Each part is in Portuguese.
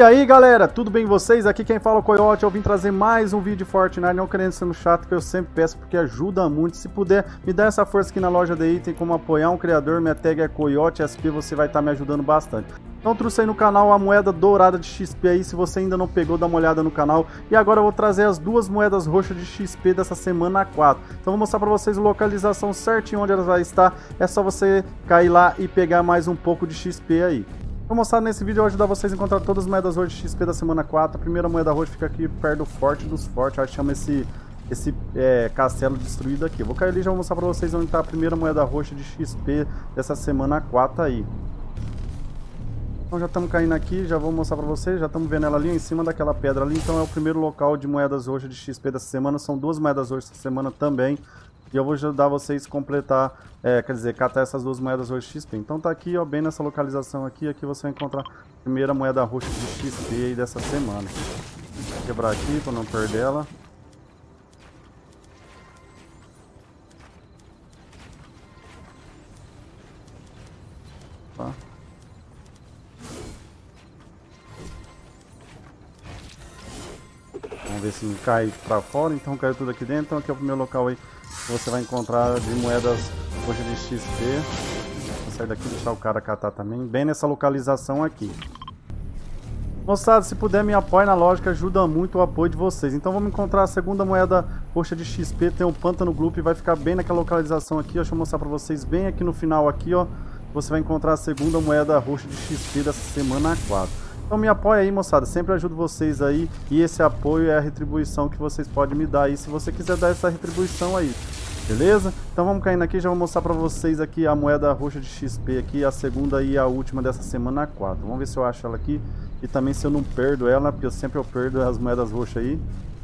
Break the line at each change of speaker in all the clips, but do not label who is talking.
E aí galera, tudo bem vocês? Aqui quem fala é o Coyote, eu vim trazer mais um vídeo de Fortnite, não querendo ser chato, que eu sempre peço porque ajuda muito. Se puder, me dá essa força aqui na loja da item, como apoiar um criador, minha tag é Coyote SP, você vai estar tá me ajudando bastante. Então trouxe aí no canal a moeda dourada de XP aí, se você ainda não pegou, dá uma olhada no canal. E agora eu vou trazer as duas moedas roxas de XP dessa semana 4. Então vou mostrar pra vocês a localização certinho onde elas vai estar. É só você cair lá e pegar mais um pouco de XP aí. Vou mostrar nesse vídeo, eu vou ajudar vocês a encontrar todas as moedas de XP da semana 4. A primeira moeda roxa fica aqui perto do Forte dos Fortes, acho que chama esse, esse é, castelo destruído aqui. vou cair ali e já vou mostrar pra vocês onde está a primeira moeda roxa de XP dessa semana 4 aí. Então já estamos caindo aqui, já vou mostrar pra vocês, já estamos vendo ela ali em cima daquela pedra ali, então é o primeiro local de moedas roxas de XP dessa semana, são duas moedas roxas dessa semana também. E eu vou ajudar vocês a completar, é, quer dizer, catar essas duas moedas roxas XP. Então tá aqui, ó, bem nessa localização aqui, aqui você vai encontrar a primeira moeda roxa de XP aí dessa semana. Vou quebrar aqui para não perder ela. Tá. Vamos ver se cai pra fora, então caiu tudo aqui dentro, então aqui é o primeiro local aí você vai encontrar de moedas hoje de XP. Vou sair daqui e deixar o cara catar também, bem nessa localização aqui. Moçada, se puder me apoie na lógica, ajuda muito o apoio de vocês. Então vamos encontrar a segunda moeda roxa de XP, tem um pântano gloop e vai ficar bem naquela localização aqui. Deixa eu mostrar pra vocês bem aqui no final aqui, ó. Você vai encontrar a segunda moeda roxa de XP dessa semana 4. Então me apoia aí, moçada. Sempre ajudo vocês aí. E esse apoio é a retribuição que vocês podem me dar aí, se você quiser dar essa retribuição aí. Beleza? Então vamos caindo aqui, já vou mostrar pra vocês aqui a moeda roxa de XP aqui, a segunda e a última dessa semana 4. Vamos ver se eu acho ela aqui e também se eu não perdo ela, porque eu sempre eu perdo as moedas roxas aí.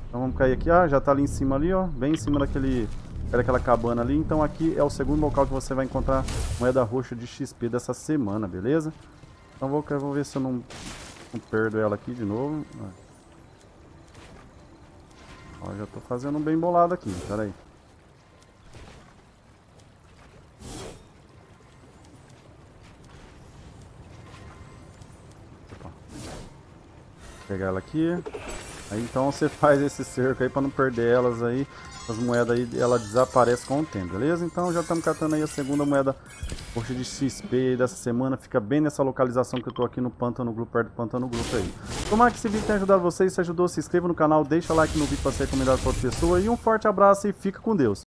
Então vamos cair aqui, ah, já tá ali em cima ali, ó, bem em cima daquele, daquela cabana ali. Então aqui é o segundo local que você vai encontrar moeda roxa de XP dessa semana, beleza? Então vou, vou ver se eu não perdo ela aqui de novo. Ó, já tô fazendo um bem bolado aqui, pera aí. Opa. Pegar ela aqui. Aí então você faz esse cerco aí para não perder elas aí. As moedas aí, ela desaparece com o tempo, beleza? Então já estamos catando aí a segunda moeda roxa de XP dessa semana. Fica bem nessa localização que eu tô aqui no Pântano Group, perto do Pântano Group aí. Tomara que esse vídeo tenha ajudado vocês. Se ajudou, se inscreva no canal, deixa like no vídeo para ser recomendado para outra pessoa. E um forte abraço e fica com Deus.